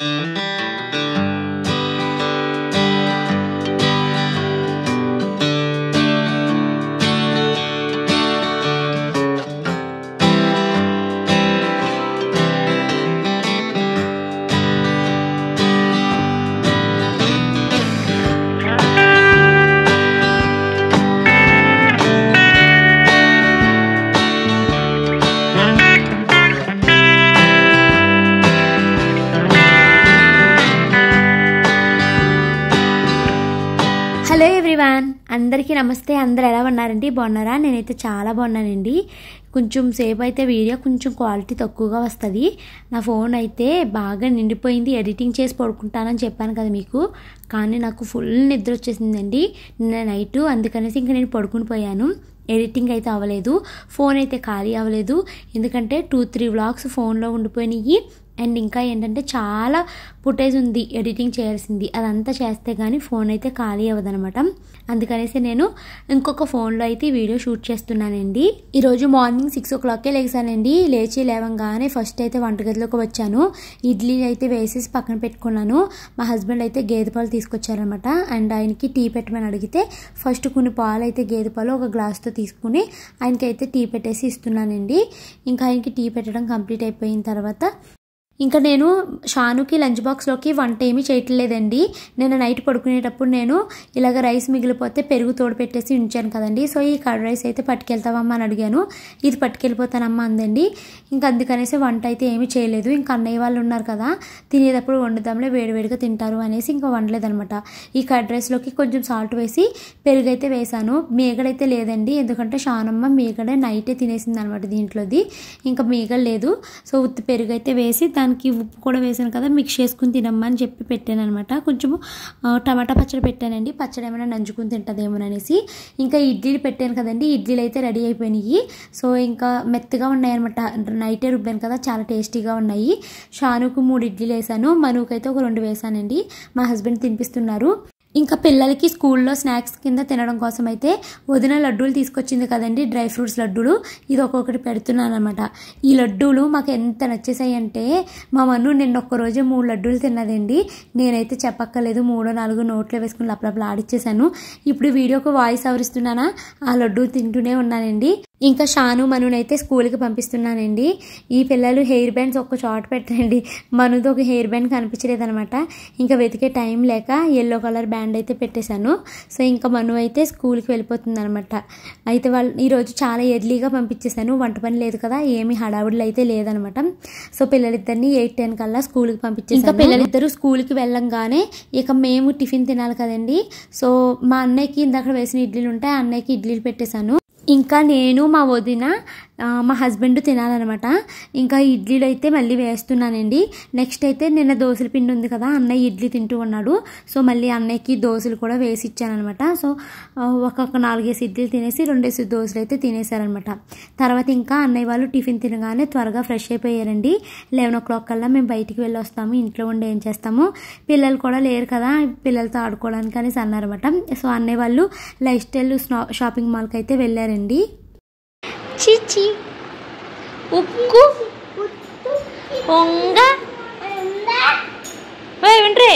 Mm-hmm. Hello everyone అందరికీ నమస్తే. అందరు ఎలా ఉన్నారండి? బాగున్నారా? నేనైతే చాలా బాగున్నానండి. కొంచెం సేపు అయితే వీడియో కొంచెం క్వాలిటీ తక్కువగా వస్తుంది. నా ఫోన్ అయితే బాగా నిండిపోయింది. ఎడిటింగ్ చేసి పడుకుంటానని చెప్పాను కదా మీకు. కానీ నాకు ఫుల్ నిద్ర వచ్చేసిందండి. నిన్న నైట్ అందుకనేసి ఇంకా నేను పడుకుని పోయాను. ఎడిటింగ్ అయితే అవ్వలేదు. ఫోన్ అయితే ఖాళీ అవ్వలేదు. ఎందుకంటే టూ త్రీ వ్లాగ్స్ ఫోన్లో ఉండిపోయినాయి. అండ్ ఇంకా ఏంటంటే చాలా ఫుటేజ్ ఉంది ఎడిటింగ్ చేయాల్సింది. అదంతా చేస్తే కానీ ఫోన్ అయితే ఖాళీ అవ్వదనమాట అందుకనేసి నేను ఇంకొక ఫోన్లో అయితే వీడియో షూట్ చేస్తున్నానండి. ఈరోజు మార్నింగ్ సిక్స్ ఓ క్లాక్కే లేచానండి. లేచి లేవంగానే ఫస్ట్ అయితే వంటగదిలోకి వచ్చాను. ఇడ్లీ అయితే వేసేసి పక్కన పెట్టుకున్నాను. మా హస్బెండ్ అయితే గేదె పాలు తీసుకొచ్చారనమాట అండ్ ఆయనకి టీ పెట్టమని అడిగితే ఫస్ట్ కొన్ని పాలు అయితే గేదె పాలు ఒక గ్లాస్తో తీసుకుని ఆయనకైతే టీ పెట్టేసి ఇస్తున్నానండి. ఇంకా ఆయనకి టీ పెట్టడం కంప్లీట్ అయిపోయిన తర్వాత ఇంకా నేను షానుకి లంచ్ బాక్స్లోకి వంట ఏమీ చేయట్లేదండి. నేను నైట్ పడుకునేటప్పుడు నేను ఇలాగ రైస్ మిగిలిపోతే పెరుగు తోడు పెట్టేసి ఉంచాను కదండి. సో ఈ కర్డ్ రైస్ అయితే పట్టుకెళ్తావమ్మా అని అడిగాను. ఇది పట్టుకెళ్ళిపోతానమ్మా అందండి. ఇంకా అందుకనేసి వంట అయితే ఏమీ చేయలేదు. ఇంకా అన్నయ్య వాళ్ళు ఉన్నారు కదా తినేటప్పుడు వండుదాంలే వేడివేడిగా తింటారు అనేసి ఇంకా వండలేదనమాట. ఈ కర్డ్ రైస్లోకి కొంచెం సాల్ట్ వేసి పెరుగు అయితే వేసాను. మేగడైతే లేదండి. ఎందుకంటే షానమ్మ మేగడ నైటే తినేసింది అనమాట దీంట్లోది. ఇంకా మేగడ లేదు. సో ఉత్తి పెరుగు అయితే వేసి దాని దానికి ఉప్పు కూడా వేసాను కదా మిక్స్ చేసుకుని తినమ్మని చెప్పి పెట్టాను అనమాట కొంచెము టమాటా పచ్చడి పెట్టానండి. పచ్చడి ఏమైనా నంచుకుని తింటుందేమోననేసి. ఇంకా ఇడ్లీలు పెట్టాను కదండి ఇడ్లీలు అయితే రెడీ అయిపోయినాయి. సో ఇంకా మెత్తగా ఉన్నాయి అనమాట నైటే రుబ్బాను కదా చాలా టేస్టీగా ఉన్నాయి. షానుకు మూడు ఇడ్లీలు వేసాను. మనుకైతే ఒక రెండు వేసానండి. మా హస్బెండ్ తినిపిస్తున్నారు. ఇంకా పిల్లలకి స్కూల్లో స్నాక్స్ కింద తినడం కోసం అయితే వదిన లడ్డూలు తీసుకొచ్చింది కదండి డ్రై ఫ్రూట్స్ లడ్డూలు. ఇది ఒక్కొక్కటి పెడుతున్నాను అనమాట ఈ లడ్డూలు మాకు ఎంత నచ్చేసాయి అంటే మా మన్ను నిన్న ఒక్కరోజు మూడు లడ్డూలు తిన్నదండి. నేనైతే చెప్పక్కర్లేదు మూడో నాలుగు నోట్లో వేసుకుని లపలపల ఆడిచ్చేసాను ఇప్పుడు వీడియోకి వాయిస్ అవరిస్తున్నానా ఆ లడ్డూలు తింటూనే ఉన్నానండి. ఇంకా షాను మనునైతే స్కూల్కి పంపిస్తున్నానండి. ఈ పిల్లలు హెయిర్ బ్యాండ్స్ ఒక్క చోట పెట్టండి మనుది ఒక హెయిర్ బ్యాండ్ కనిపించలేదనమాట ఇంకా వెతికే టైం లేక ఎల్లో కలర్ బ్యాండ్ అయితే పెట్టేశాను. సో ఇంకా మను అయితే స్కూల్కి వెళ్ళిపోతుంది అనమాట అయితే వాళ్ళు ఈరోజు చాలా ఎర్లీగా పంపించేశాను. వంట పని లేదు కదా ఏమి హడావుడులు అయితే లేదనమాట సో పిల్లలిద్దరిని ఎయిట్ టెన్ కల్లా స్కూల్కి పంపించేసాను ఇంకా పిల్లలిద్దరూ స్కూల్కి వెళ్ళంగానే ఇక మేము టిఫిన్ తినాలి కదండి. సో మా అన్నయ్యకి ఇందాక వేసిన ఇడ్లీలు ఉంటాయి ఆ అన్నయ్యకి ఇడ్లీలు పెట్టేశాను. ఇంకా నేను మా వదిన మా హస్బెండ్ తినాలన్నమాట. ఇంకా ఇడ్లీలు అయితే మళ్ళీ వేస్తున్నానండి. నెక్స్ట్ అయితే నిన్న దోశల పిండి ఉంది కదా అన్నయ్య ఇడ్లీ తింటూ ఉన్నాడు. సో మళ్ళీ అన్నయ్యకి దోశలు కూడా వేసి ఇచ్చానమాట సో ఒక్కొక్క నాలుగేసి ఇడ్లీలు తినేసి రెండేసి దోశలు అయితే తినేశారనమాట తర్వాత ఇంకా అన్నయ్య వాళ్ళు టిఫిన్ తినగానే త్వరగా ఫ్రెష్ అయిపోయారండి. లెవెన్ ఓ క్లాక్ కల్లా మేము బయటికి వెళ్ళొస్తాము ఇంట్లో ఉండి ఏం చేస్తాము. పిల్లలు కూడా లేరు కదా పిల్లలతో ఆడుకోవడానికి అనేసి అన్నారన్నమాట. సో అన్నయ్య వాళ్ళు లైఫ్ స్టైల్ షాపింగ్ మాల్కి అయితే వెళ్ళారండి. చిచి ఉక్కు పొంగ ఏమిట్రే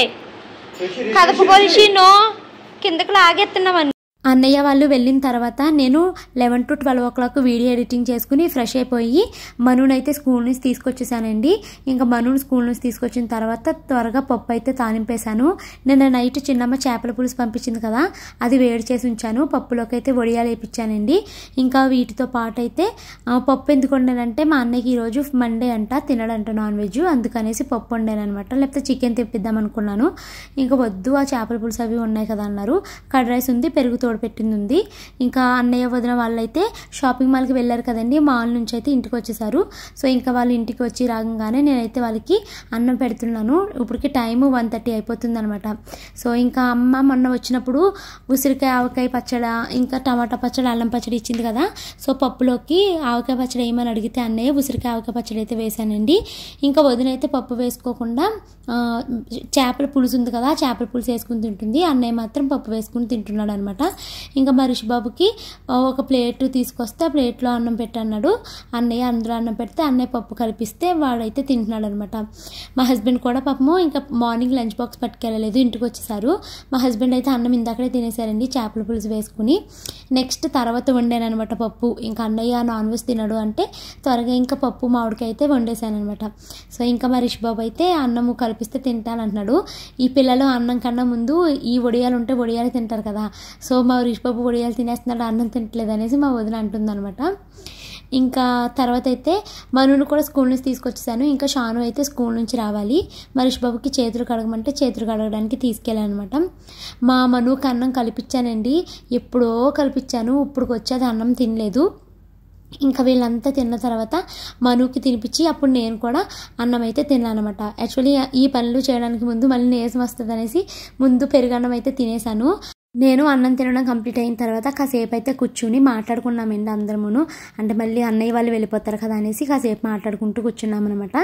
కదప పొలిషిను కిందకి లాగెత్తున్నామని అన్నయ్య వాళ్ళు వెళ్ళిన తర్వాత నేను eleven to twelve o'clock video editing చేసుకుని ఫ్రెష్ అయిపోయి మనునైతే స్కూల్ నుంచి తీసుకొచ్చేసానండి. ఇంకా మనుని స్కూల్ నుంచి తీసుకొచ్చిన తర్వాత త్వరగా పప్పు అయితే తాలింపేశాను. నిన్న నైట్ చిన్నమ్మ చేపల పులుసు పంపించింది కదా అది వేడి చేసి ఉంచాను. పప్పులోకి అయితే వడియాలు వేయించానండి ఇంకా వీటితో పాటు అయితే పప్పు ఎందుకు వండానంటే మా అన్నయ్యకి ఈరోజు మండే అంట తినడంట నాన్ వెజ్ అందుకనేసి పప్పు వండానమాట లేకపోతే చికెన్ తెప్పిద్దాం అనుకున్నాను. ఇంకా వద్దు ఆ చేపల పులుసు అవి ఉన్నాయి కదా అన్నారు. కర్డ్ రైస్ ఉంది పెరుగు తోడపెట్టింది. ఉంది ఇంకా అన్నయ్య వదిన వాళ్ళైతే షాపింగ్ మాల్కి వెళ్ళారు కదండి. మాల్ నుంచి అయితే ఇంటికి వచ్చేసారు. సో ఇంకా వాళ్ళు ఇంటికి వచ్చి రాగానే నేనైతే వాళ్ళకి అన్నం పెడుతున్నాను. ఇప్పటికి టైం వన్ థర్టీ అయిపోతుంది అనమాట సో ఇంకా అమ్మ మొన్న వచ్చినప్పుడు ఉసిరికాయ ఆవకాయ పచ్చడి ఇంకా టమాటా పచ్చడి అల్లం పచ్చడి ఇచ్చింది కదా. సో పప్పులోకి ఆవకాయ పచ్చడి ఏమని అడిగితే అన్నయ్య ఉసిరికాయ ఆవకాయ పచ్చడి అయితే వేశానండి. ఇంకా వదిన అయితే పప్పు వేసుకోకుండా చేపల పులుసు ఉంది కదా చేపల పులుసు వేసుకుని తింటుంది. అన్నయ్య మాత్రం పప్పు వేసుకుని తింటున్నాడు అనమాట ఇంకా మా రిషిబాబుకి ఒక ప్లేట్ తీసుకొస్తే ఆ ప్లేట్లో అన్నం పెట్టన్నాడు. అన్నయ్య అందులో అన్నం పెడితే అన్నయ్య పప్పు కలిపిస్తే వాడైతే తింటున్నాడు అనమాట మా హస్బెండ్ కూడా పాపము ఇంకా మార్నింగ్ లంచ్ బాక్స్ పట్టుకెళ్ళలేదు ఇంటికి వచ్చేసారు. మా హస్బెండ్ అయితే అన్నం ఇందాకడే తినేసారండి చేపల పులుసు వేసుకుని. నెక్స్ట్ తర్వాత వండానమాట పప్పు. ఇంకా అన్నయ్య నాన్ వెజ్ తినడు అంటే త్వరగా ఇంకా పప్పు మామిడికాయ అయితే వండేశానమాట సో ఇంకా మా రిషిబాబు అయితే అన్నము కలిపిస్తే తింటానంటున్నాడు. ఈ పిల్లలు అన్నం కన్నా ముందు ఈ వడియాలు ఉంటే వడియాలు తింటారు కదా. సో మా రిష్ బాబు వడియాలు తినేస్తున్నాడు అన్నం తినట్లేదు అనేసి మా వదిన అంటుందనమాట ఇంకా తర్వాత అయితే మనును కూడా స్కూల్ నుంచి తీసుకొచ్చేసాను. ఇంకా షాను అయితే స్కూల్ నుంచి రావాలి. మరీష్ బాబుకి చేతులు కడగమంటే చేతులు కడగడానికి తీసుకెళ్ళానమాట మా మనుకు అన్నం కలిపించానండి ఎప్పుడో కలిపించాను ఇప్పుడు వచ్చేది అన్నం తినలేదు. ఇంకా వీళ్ళంతా తిన్న తర్వాత మనుకి తినిపించి అప్పుడు నేను కూడా అన్నం అయితే తిన్నానమాట యాక్చువల్లీ ఈ పనులు చేయడానికి ముందు మళ్ళీ నీరసం వస్తుంది అనేసి ముందు పెరుగన్నం అయితే తినేసాను. నేను అన్నం తినడం కంప్లీట్ అయిన తర్వాత కాసేపు అయితే కూర్చుని మాట్లాడుకున్నామండి అందరమును. అంటే మళ్ళీ అన్నయ్య వాళ్ళు వెళ్ళిపోతారు కదా అనేసి కాసేపు మాట్లాడుకుంటూ కూర్చున్నాం అనమాట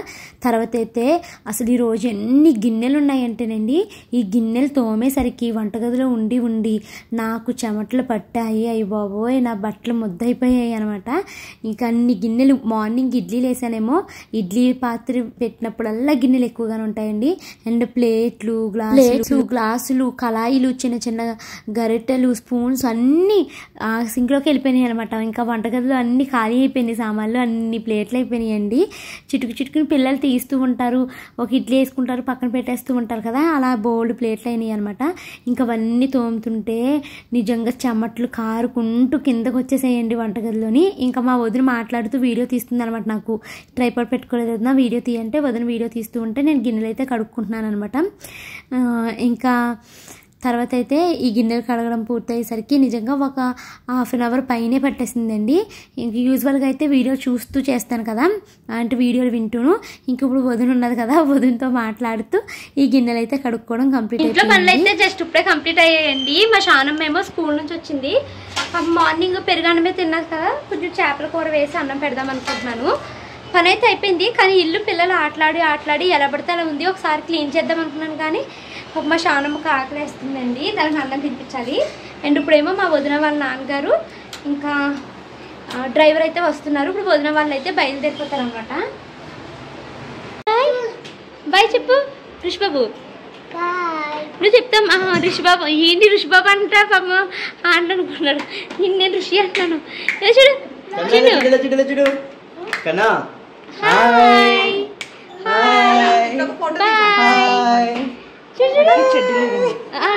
తర్వాత అయితే అసలు ఈ రోజు ఎన్ని గిన్నెలు ఉన్నాయంటేనండి ఈ గిన్నెలు తోమేసరికి వంటగదిలో ఉండి ఉండి నాకు చెమటలు పట్టాయి. అయ్యి బాబోయ్ నా బట్టలు ముద్దయిపోయాయి అనమాట ఇంకా అన్ని గిన్నెలు మార్నింగ్ ఇడ్లీలు వేసానేమో ఇడ్లీ పాత్ర పెట్టినప్పుడల్లా గిన్నెలు ఎక్కువగానే ఉంటాయండి. అండ్ ప్లేట్లు గ్లాసులు గ్లాసులు కళాయిలు చిన్న చిన్న గరిటెలు స్పూన్స్ అన్నీ ఆ సింక్లోకి వెళ్ళిపోయినాయి అనమాట ఇంకా వంటగదిలో అన్నీ ఖాళీ అయిపోయినాయి సామాన్లు అన్ని ప్లేట్లు అయిపోయినాయండి. చిటుకు చిటుకుని పిల్లలు తీస్తూ ఉంటారు ఒక ఇడ్లీ వేసుకుంటారు పక్కన పెట్టేస్తూ ఉంటారు కదా అలా బోల్డ్ ప్లేట్లు అయినాయి అనమాట ఇంకా అవన్నీ తోముతుంటే నిజంగా చెమట్లు కారుకుంటూ కిందకు వచ్చేసేయండి వంటగదిలోని. ఇంకా మా వదిన మాట్లాడుతూ వీడియో తీస్తుంది అనమాట నాకు. ట్రైపాడ్ పెట్టుకోలేదు వదిన వీడియో తీయంటే వదిన వీడియో తీస్తూ ఉంటే నేను గిన్నెలు అయితే కడుక్కుంటున్నాను అనమాట ఇంకా తర్వాత అయితే ఈ గిన్నెలు కడగడం పూర్తయ్యేసరికి నిజంగా ఒక హాఫ్ అన్ అవర్ పైనే పట్టేసిందండి. ఇంక యూజువల్గా అయితే వీడియో చూస్తూ చేస్తాను కదా. అంటే వీడియోలు వింటూను ఇంక ఇప్పుడు వదిన ఉన్నది కదా వదినతో మాట్లాడుతూ ఈ గిన్నెలు అయితే కడుక్కోవడం కంప్లీట్ ఇంట్లో పనులు అయితే జస్ట్ ఇప్పుడే కంప్లీట్ అయ్యాయండి. మా శానం ఏమో స్కూల్ నుంచి వచ్చింది. మార్నింగ్ పెరుగన్నమే తిన్నది కదా. కొంచెం చేపల కూర వేసి అన్నం పెడదాం అనుకుంటున్నాను. పని అయితే అయిపోయింది కానీ ఇల్లు పిల్లలు ఆటలాడి ఆటలాడి ఎలా పడితే అలా ఉంది. ఒకసారి క్లీన్ చేద్దాం అనుకున్నాను కానీ మా శానమ్మకి ఆకలి వేస్తుందండి దానికి అన్నం తినిపించాలి. అండ్ ఇప్పుడేమో మా వదిన వాళ్ళ నాన్నగారు ఇంకా డ్రైవర్ అయితే వస్తున్నారు. ఇప్పుడు వదిన వాళ్ళు అయితే బయలుదేరిపోతారు అనమాట బాయ్ చెప్పు రిషిబాబు. నువ్వు చెప్తాం ఋషిబాబు ఏంటి ఋషిబాబు అంటా పాప? అంట అనుకున్నాడు నేను నేను ఋషి అంటున్నాను ఏ చూడు. చూడు. కన్నా. హాయ్. హాయ్. ఆ,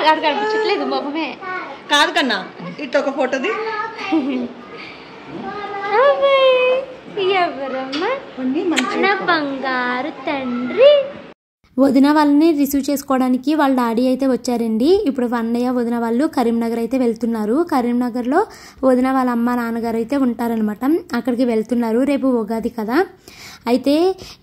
అక్కడ కనిపించట్లేదు మొహమే కాదు కన్నా ఇటు ఒక ఫోటోది. ఎవరమ్మా? నా బంగారు తండ్రి. వదిన వాళ్ళని రిసీవ్ చేసుకోవడానికి వాళ్ళ డాడీ అయితే వచ్చారండి. ఇప్పుడు అన్నయ్య వదిన వాళ్ళు కరీంనగర్ అయితే వెళ్తున్నారు. కరీంనగర్లో వదిన వాళ్ళ అమ్మ నాన్నగారు అయితే ఉంటారనమాట అక్కడికి వెళ్తున్నారు. రేపు ఉగాది కదా. అయితే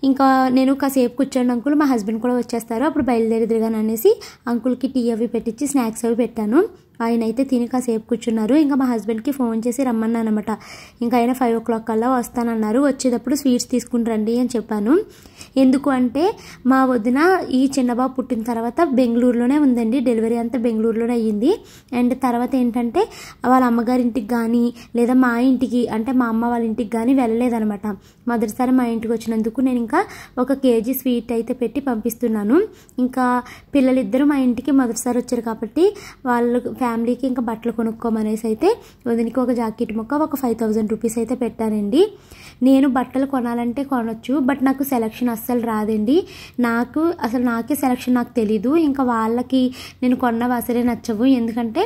ఇంకా నేను కాసేపు కూర్చోండి అంకుల్ మా హస్బెండ్ కూడా వచ్చేస్తారు. అప్పుడు బయలుదేరిదిగాను అనేసి అంకుల్కి టీ అవి పెట్టించి స్నాక్స్ అవి పెట్టాను. ఆయన అయితే తిని కాసేపు కూర్చున్నారు. ఇంకా మా హస్బెండ్కి ఫోన్ చేసి రమ్మన్నాను అనమాట ఇంకా ఆయన ఫైవ్ ఓ క్లాక్ కల్లా వస్తానన్నారు. వచ్చేటప్పుడు స్వీట్స్ తీసుకుని రండి అని చెప్పాను. ఎందుకు అంటే మా వదిన ఈ చిన్నబాబు పుట్టిన తర్వాత బెంగళూరులోనే ఉందండి. డెలివరీ అంతా బెంగళూరులోనే అయ్యింది. అండ్ తర్వాత ఏంటంటే వాళ్ళ అమ్మగారింటికి కానీ లేదా మా ఇంటికి అంటే మా అమ్మ వాళ్ళ ఇంటికి కానీ వెళ్ళలేదనమాట మొదటిసారి మా ఇంటికి వచ్చినందుకు నేను ఇంకా ఒక కేజీ స్వీట్ అయితే పెట్టి పంపిస్తున్నాను. ఇంకా పిల్లలిద్దరూ మా ఇంటికి మొదటిసారి వచ్చారు కాబట్టి వాళ్ళ ఫ్యామిలీకి ఇంకా బట్టలు కొనుక్కోమనేసి అయితే వదినికి ఒక జాకెట్ ముక్క ఒక ఫైవ్ థౌజండ్ రూపీస్ అయితే పెట్టానండి. నేను బట్టలు కొనాలంటే కొనొచ్చు బట్ నాకు సెలక్షన్ అస్సలు రాదండి. నాకు అసలు నాకే సెలక్షన్ నాకు తెలీదు. ఇంకా వాళ్ళకి నేను కొన్నవి అసలే నచ్చవు. ఎందుకంటే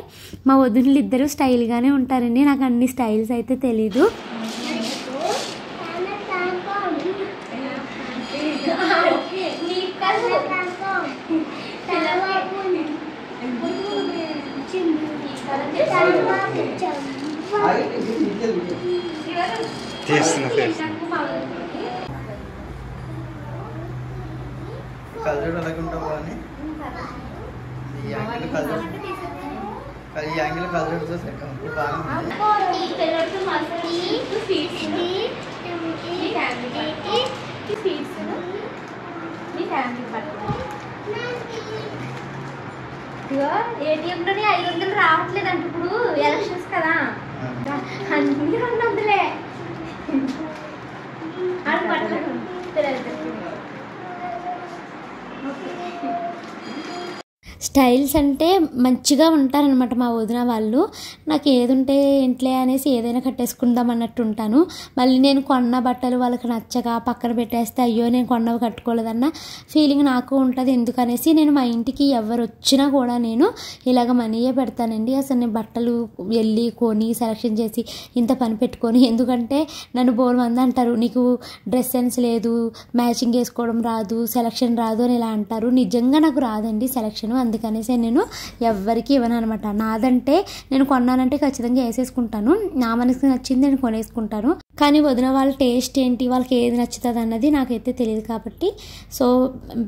మా వదినలు ఇద్దరు స్టైల్గానే ఉంటారండి. నాకు అన్ని స్టైల్స్ అయితే తెలీదు. చేస్తున్నా కలర్ అలాగే ఉంటావు అని ఈ యాంగిల్ కలర్ ఈ యాంగిల్ కలర్ చూసే ఇప్పుడు బాగుంది ఏటీఎంలోని ఐదు వందలు రావట్లేదు అంటే ఇప్పుడు ఎలక్షన్స్ కదా. అన్ని రెండు వందలే. అది పట్టలేదు స్టైల్స్ అంటే మంచిగా ఉంటారనమాట మా వదిన వాళ్ళు. నాకు ఏది ఉంటే ఇంట్లో అనేసి ఏదైనా కట్టేసుకుందాం అన్నట్టు ఉంటాను మళ్ళీ నేను కొన్న బట్టలు వాళ్ళకి నచ్చగా పక్కన పెట్టేస్తే అయ్యో నేను కొన్నవి కట్టుకోలేదన్న ఫీలింగ్ నాకు ఉంటుంది. ఎందుకనేసి నేను మా ఇంటికి ఎవరు వచ్చినా కూడా నేను ఇలాగ మనీయే పెడతానండి. అసలు నేను బట్టలు వెళ్ళి కొని సెలెక్షన్ చేసి ఇంత పని పెట్టుకొని ఎందుకంటే నన్ను బోల్ మంది అంటారు. నీకు డ్రెస్ సెన్స్ లేదు మ్యాచింగ్ వేసుకోవడం రాదు సెలక్షన్ రాదు అని ఇలా అంటారు. నిజంగా నాకు రాదండి సెలక్షన్. అందుకనేసి నేను ఎవ్వరికి ఇవ్వను అనమాట నాదంటే నేను కొన్నానంటే ఖచ్చితంగా వేసేసుకుంటాను. నా మనసుకి నచ్చింది నేను కొనేసుకుంటాను. కానీ వదిన వాళ్ళ టేస్ట్ ఏంటి? వాళ్ళకి ఏది నచ్చుతుంది అన్నది నాకైతే తెలియదు కాబట్టి సో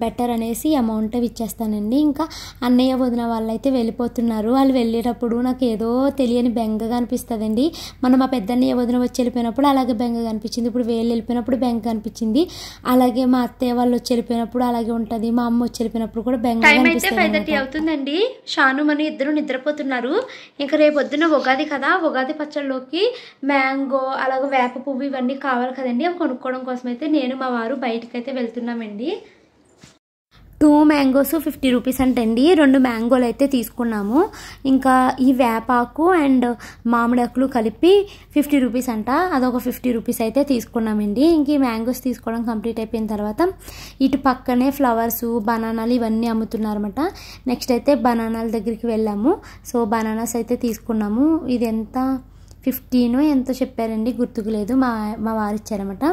బెటర్ అనేసి అమౌంట్ ఇచ్చేస్తానండి. ఇంకా అన్నయ్య వదిన వాళ్ళు అయితే వెళ్ళిపోతున్నారు. వాళ్ళు వెళ్ళేటప్పుడు నాకు ఏదో తెలియని బెంగగా అనిపిస్తుందండి. మన మా పెద్దన్నయ్య వదిన వచ్చి వెళ్ళిపోయినప్పుడు అలాగే బెంగగా అనిపించింది. ఇప్పుడు వేలు వెళ్ళిపోయినప్పుడు బెంగ అనిపించింది. అలాగే మా అత్తయ్య వాళ్ళు వచ్చి వెళ్ళిపోయినప్పుడు అలాగే ఉంటుంది. మా అమ్మ వచ్చి వెళ్ళిపోయినప్పుడు కూడా అయితే అనిపిస్తుంది అవుతుందండి. షాను మన ఇద్దరు నిద్రపోతున్నారు. ఇంకా రేపు పొద్దున్న ఉగాది కదా. ఉగాది పచ్చళ్ళలోకి మ్యాంగో అలాగే వేప పువ్వు ఇవన్నీ కావాలి కదండి అవి కొనుక్కోవడం కోసం అయితే నేను మా వారు బయటకు అయితే వెళ్తున్నామండి. టూ మ్యాంగోస్ ఫిఫ్టీ రూపీస్ అంటండి. రెండు మ్యాంగోలు అయితే తీసుకున్నాము. ఇంకా ఈ వేపాకు అండ్ మామిడాకులు కలిపి ఫిఫ్టీ రూపీస్ అంట. అదొక ఫిఫ్టీ రూపీస్ అయితే తీసుకున్నామండి. ఇంక ఈ మ్యాంగోస్ తీసుకోవడం కంప్లీట్ అయిపోయిన తర్వాత ఇటు పక్కనే ఫ్లవర్స్ బనానాలు ఇవన్నీ అమ్ముతున్నారన్నమాట. నెక్స్ట్ అయితే బనానాల దగ్గరికి వెళ్ళాము. సో బనానాస్ అయితే తీసుకున్నాము. ఇది ఎంత? ఫిఫ్టీన్ ఎంతో చెప్పారండి గుర్తుకు లేదు మా మా వారు ఇచ్చారనమాట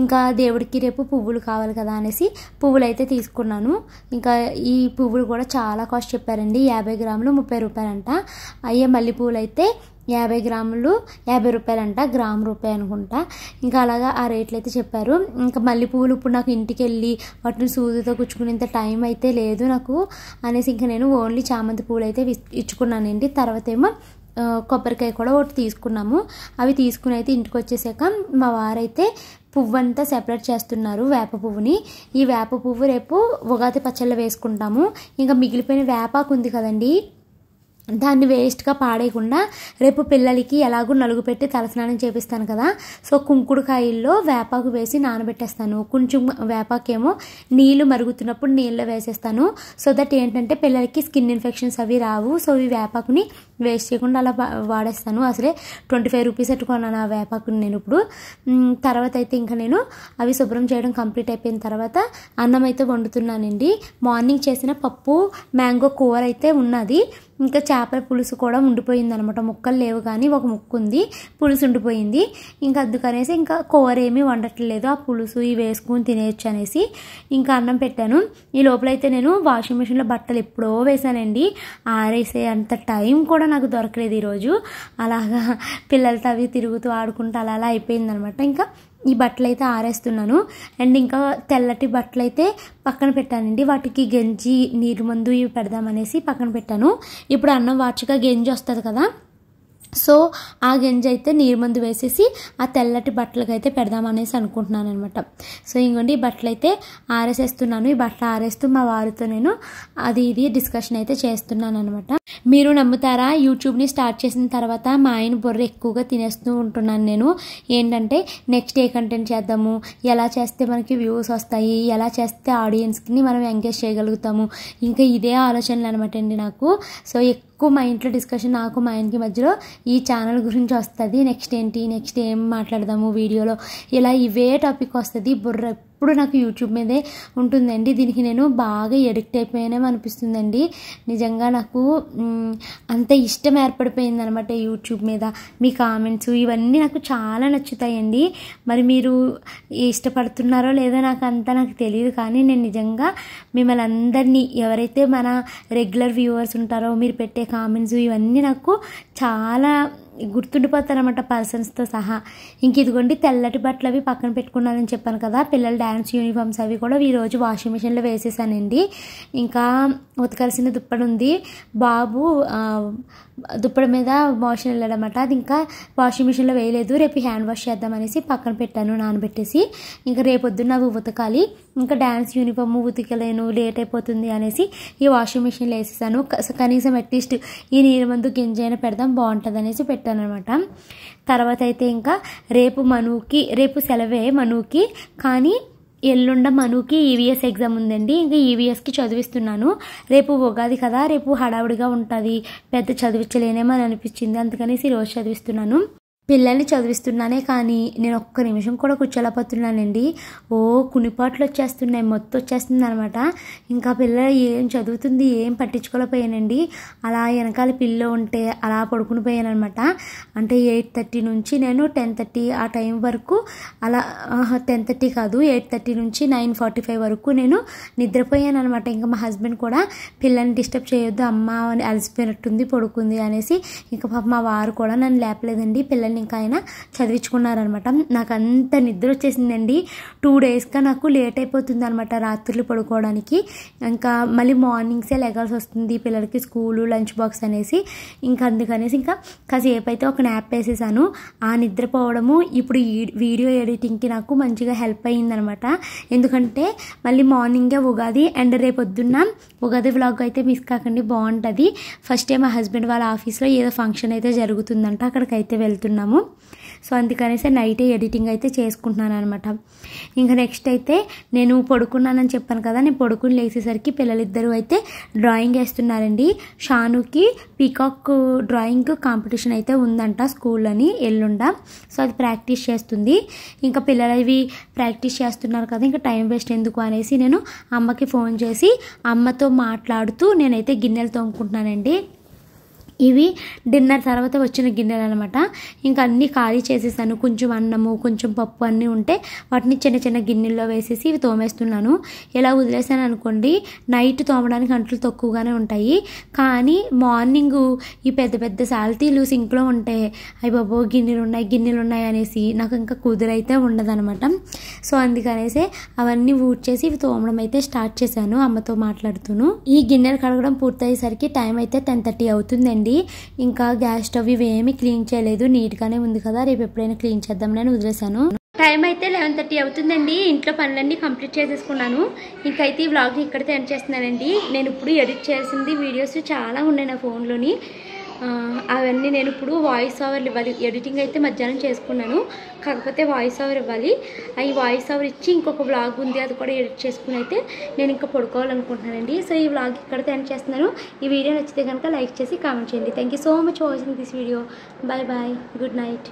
ఇంకా దేవుడికి రేపు పువ్వులు కావాలి కదా అనేసి పువ్వులు అయితే తీసుకున్నాను. ఇంకా ఈ పువ్వులు కూడా చాలా కాస్ట్ చెప్పారండి యాభై గ్రాములు ముప్పై రూపాయలంట. అయ్యే మల్లె పువ్వులు అయితే యాభై గ్రాములు యాభై రూపాయలంట గ్రామ్ రూపాయి అనుకుంటా. ఇంకా అలాగా ఆ రేట్లు అయితే చెప్పారు. ఇంకా మల్లె పువ్వులు ఇప్పుడు నాకు ఇంటికి వెళ్ళి వాటిని సూదితో కుచ్చుకునేంత టైం అయితే లేదు నాకు అనేసి ఇంకా నేను ఓన్లీ చామంతి పువ్వులు అయితే ఇచ్చుకున్నానండి. తర్వాత ఏమో కొబ్బరికాయ కూడా ఒకటి తీసుకున్నాము. అవి తీసుకుని అయితే ఇంటికి వచ్చేసాక మా వారైతే పువ్వు అంతా సెపరేట్ చేస్తున్నారు వేప పువ్వుని. ఈ వేప పువ్వు రేపు ఉగాది పచ్చళ్ళు వేసుకుంటాము. ఇంకా మిగిలిపోయిన వేపాకు ఉంది కదండి. దాన్ని వేస్ట్గా పాడేయకుండా రేపు పిల్లలకి ఎలాగో నలుగు పెట్టి తలస్నానం చేపిస్తాను కదా. సో కుంకుడుకాయల్లో వేపాకు వేసి నానబెట్టేస్తాను. కొంచెం వేపాకేమో నీళ్ళు మరుగుతున్నప్పుడు నీళ్ళు వేసేస్తాను. సో దట్ ఏంటంటే పిల్లలకి స్కిన్ ఇన్ఫెక్షన్స్ అవి రావు. సో ఈ వేపాకుని వేస్ట్ చేయకుండా అలా వాడేస్తాను. అసలే ట్వంటీ ఫైవ్ రూపీస్ పెట్టుకున్నాను ఆ వేపాకుని నేను ఇప్పుడు. తర్వాత అయితే ఇంకా నేను అవి శుభ్రం చేయడం కంప్లీట్ అయిపోయిన తర్వాత అన్నం అయితే వండుతున్నానండి. మార్నింగ్ చేసిన పప్పు మ్యాంగో కూర అయితే ఉన్నది. ఇంకా చేపల పులుసు కూడా ఉండిపోయింది అనమాట ముక్కలు లేవు కానీ ఒక ముక్కు ఉంది. పులుసు ఉండిపోయింది. ఇంకా అందుకనేసి ఇంకా కూర ఏమీ వండట్లేదు. ఆ పులుసు ఇవి వేసుకుని తినేయచ్చు అనేసి ఇంకా అన్నం పెట్టాను. ఈ లోపలైతే నేను వాషింగ్ మిషన్లో బట్టలు ఎప్పుడో వేసానండి ఆరేసే అంత టైం కూడా నాకు దొరకలేదు ఈరోజు. అలాగా పిల్లలతో అవి తిరుగుతూ ఆడుకుంటూ అలా అలా అయిపోయిందనమాట. ఇంకా ఈ బట్టలు అయితే ఆరేస్తున్నాను. అండ్ ఇంకా తెల్లటి బట్టలు అయితే పక్కన పెట్టానండి. వాటికి గంజి నీరు మందు ఇవి పెడదామనేసి పక్కన పెట్టాను. ఇప్పుడు అన్నం వాచుగా గంజి వస్తుంది కదా. సో ఆ గింజ అయితే నీరు మందు వేసేసి ఆ తెల్లటి బట్టలకు అయితే పెడదామనేసి అనుకుంటున్నాను అనమాట సో ఇంకోండి ఈ బట్టలు అయితే ఆరేసేస్తున్నాను. ఈ బట్టలు ఆరేస్తూ మా వారితో నేను అది ఇది డిస్కషన్ అయితే చేస్తున్నాను అనమాట మీరు నమ్ముతారా? యూట్యూబ్ని స్టార్ట్ చేసిన తర్వాత మా ఆయన బుర్ర ఎక్కువగా తినేస్తూ ఉంటున్నాను నేను. ఏంటంటే నెక్స్ట్ ఏ కంటెంట్ చేద్దాము? ఎలా చేస్తే మనకి వ్యూస్ వస్తాయి? ఎలా చేస్తే ఆడియన్స్కి మనం ఎంగేజ్ చేయగలుగుతాము? ఇంకా ఇదే ఆలోచనలు అనమాట అండి నాకు. సో ఎక్కువ మా ఇంట్లో డిస్కషన్ నాకు మా ఆయనకి మధ్యలో ఈ ఛానల్ గురించి వస్తుంది. నెక్స్ట్ ఏంటి? నెక్స్ట్ ఏం మాట్లాడదాము? వీడియోలో ఇలా ఇవే టాపిక్ వస్తుంది. బుర్ర ఎప్పుడు నాకు యూట్యూబ్ మీదే ఉంటుందండి. దీనికి నేను బాగా ఎడిక్ట్ అయిపోయానేమో అనిపిస్తుందండి. నిజంగా నాకు అంత ఇష్టం ఏర్పడిపోయింది అనమాట యూట్యూబ్ మీద. మీ కామెంట్స్ ఇవన్నీ నాకు చాలా నచ్చుతాయండి. మరి మీరు ఇష్టపడుతున్నారో లేదో నాకు అంత నాకు తెలియదు కానీ నేను నిజంగా మిమ్మల్ని అందరినీ ఎవరైతే మన రెగ్యులర్ వ్యూవర్స్ ఉంటారో మీరు పెట్టే కామెంట్స్ ఇవన్నీ నాకు చాలా గుర్తుండిపోతారన్నమాట పర్సన్స్తో సహా. ఇంక ఇదిగోండి తెల్లటి బట్టలు అవి పక్కన పెట్టుకున్నానని చెప్పాను కదా పిల్లల డ్యాన్స్ యూనిఫామ్స్ అవి కూడా ఈరోజు వాషింగ్ మిషన్లో వేసేసానండి. ఇంకా ఉతకాల్సిన దుప్పటి ఉంది. బాబు దుప్పటి మీద మోషన్ వెళ్ళాడనమాట అది ఇంకా వాషింగ్ మిషన్లో వేయలేదు రేపు హ్యాండ్ వాష్ చేద్దామనేసి పక్కన పెట్టాను నానబెట్టేసి. ఇంకా రేపొద్దున్న అవి ఉతకాలి. ఇంకా డ్యాన్స్ యూనిఫామ్ ఉతికలేను లేట్ అయిపోతుంది అనేసి ఈ వాషింగ్ మిషన్లో వేసేసాను. కనీసం అట్లీస్ట్ ఈ నీరు మందు గింజైనా పెడదాం బాగుంటుంది అనేసి పెట్టాను అనమాట తర్వాత అయితే ఇంకా రేపు మనుకి రేపు సెలవే మనుకి కానీ ఎల్లుండ మనుకి ఈవీఎస్ ఎగ్జామ్ ఉందండి. ఇంకా ఈవీఎస్కి చదివిస్తున్నాను. రేపు ఉగాది కదా రేపు హడావుడిగా ఉంటుంది. పెద్ద చదివించలేనేమో అని అనిపించింది. అందుకనేసి రోజు చదివిస్తున్నాను. పిల్లల్ని చదివిస్తున్నానే కానీ నేను ఒక్క నిమిషం కూడా కూర్చోలేకపోతున్నానండి. ఓ కునిపాట్లు వచ్చేస్తున్నాయి మొత్తం వచ్చేస్తుంది అనమాట ఇంకా పిల్ల ఏం చదువుతుంది ఏం పట్టించుకోలేకపోయానండి. అలా వెనకాల పిల్ల ఉంటే అలా పడుకుని పోయాను అనమాట అంటే ఎయిట్ థర్టీ నుంచి నేను టెన్ థర్టీ ఆ టైం వరకు అలా టెన్ థర్టీ కాదు ఎయిట్ థర్టీ నుంచి నైన్ ఫార్టీ ఫైవ్ వరకు నేను నిద్రపోయాను అనమాట ఇంకా మా హస్బెండ్ కూడా పిల్లల్ని డిస్టర్బ్ చేయొద్దు అమ్మ అని అలసిపోయినట్టుంది పడుకుంది అనేసి. ఇంకా పాప మా వారు కూడా నన్ను లేపలేదండి. పిల్లల్ని ఇంకా ఆయన చదివించుకున్నారనమాట. నాకు అంత నిద్ర వచ్చేసిందండి. టూ డేస్గా నాకు లేట్ అయిపోతుంది అనమాట రాత్రులు పడుకోవడానికి. ఇంకా మళ్ళీ మార్నింగ్సే లెగాల్సి వస్తుంది పిల్లలకి స్కూలు లంచ్ బాక్స్ అనేసి. ఇంకా అందుకనేసి ఇంకా కాసేపు అయితే ఒక నాప్ వేసేసాను. ఆ నిద్రపోవడము ఇప్పుడు ఈ వీడియో ఎడిటింగ్కి నాకు మంచిగా హెల్ప్ అయ్యిందనమాట. ఎందుకంటే మళ్ళీ మార్నింగే ఉగాది అండ్ రేపు పొద్దున్న ఉగాది వ్లాగ్ అయితే మిస్ కాకండి బాగుంటుంది. ఫస్ట్ టైం మా హస్బెండ్ వాళ్ళ ఆఫీస్లో ఏదో ఫంక్షన్ అయితే జరుగుతుందంట అక్కడికి అయితే చేసుకున్నాము సో అందుకనేసి నైటే ఎడిటింగ్ అయితే చేసుకుంటున్నాను అనమాట ఇంకా నెక్స్ట్ అయితే నేను పడుకున్నానని చెప్పాను కదా నేను పడుకుని లేచేసరికి పిల్లలిద్దరూ అయితే డ్రాయింగ్ వేస్తున్నారండి. షానుకి పీకాక్ డ్రాయింగ్ కాంపిటీషన్ అయితే ఉందంట స్కూల్లోని ఎల్లుండ. సో అది ప్రాక్టీస్ చేస్తుంది. ఇంకా పిల్లలు అవి ప్రాక్టీస్ చేస్తున్నారు కదా ఇంకా టైం వేస్ట్ ఎందుకు అనేసి నేను అమ్మకి ఫోన్ చేసి అమ్మతో మాట్లాడుతూ నేనైతే గిన్నెలు తోముకుంటున్నానండి. ఇవి డిన్నర్ తర్వాత వచ్చిన గిన్నెలు అనమాట ఇంకా అన్నీ ఖాళీ చేసేసాను. కొంచెం అన్నము కొంచెం పప్పు అన్నీ ఉంటే వాటిని చిన్న చిన్న గిన్నెల్లో వేసేసి ఇవి తోమేస్తున్నాను. ఇలా వదిలేసాను అనుకోండి నైట్ తోమడానికి అంట్లు తక్కువగానే ఉంటాయి. కానీ మార్నింగ్ ఈ పెద్ద పెద్ద సాల్తీలు సింక్లో ఉంటే అయ్యి బాబో గిన్నెలు ఉన్నాయి గిన్నెలు ఉన్నాయి అనేసి నాకు ఇంకా కుదిరైతే ఉండదనమాట సో అందుకనేసి అవన్నీ ఊడ్చేసి ఇవి తోమడం అయితే స్టార్ట్ చేశాను అమ్మతో మాట్లాడుతూను. ఈ గిన్నెలు కడగడం పూర్తయ్యేసరికి టైం అయితే టెన్ థర్టీ అవుతుందండి ఇంకా గ్యాస్ స్టవ్ ఇవి ఏమీ క్లీన్ చేయలేదు. నీట్గానే ఉంది కదా. రేపు ఎప్పుడైనా క్లీన్ చేద్దాం నేను వదిలేశాను. టైం అయితే లెవెన్ థర్టీ అవుతుందండి. ఇంట్లో పనులన్నీ కంప్లీట్ చేసేసుకున్నాను. ఇంకైతే ఈ వ్లాగ్ని ఇక్కడితో ఎండ్ చేస్తున్నానండి. నేను ఇప్పుడు ఎడిట్ చేయాల్సింది వీడియోస్ చాలా ఉన్నాయి నా ఫోన్లోని అవన్నీ నేను ఇప్పుడు వాయిస్ ఓవర్లు ఇవ్వాలి. ఎడిటింగ్ అయితే మధ్యాహ్నం చేసుకున్నాను. కాకపోతే వాయిస్ ఓవర్ ఇవ్వాలి. ఆ ఈ వాయిస్ ఓవర్ ఇచ్చి ఇంకొక వ్లాగ్ ఉంది అది కూడా ఎడిట్ చేసుకుని అయితే నేను ఇంకా పడుకోవాలనుకుంటున్నానండి. సో ఈ వ్లాగ్ ఇక్కడితో ఎండ్ చేస్తున్నాను. ఈ వీడియో నచ్చితే కనుక లైక్ చేసి కామెంట్ చేయండి. Thank you so much watching this video bye bye good night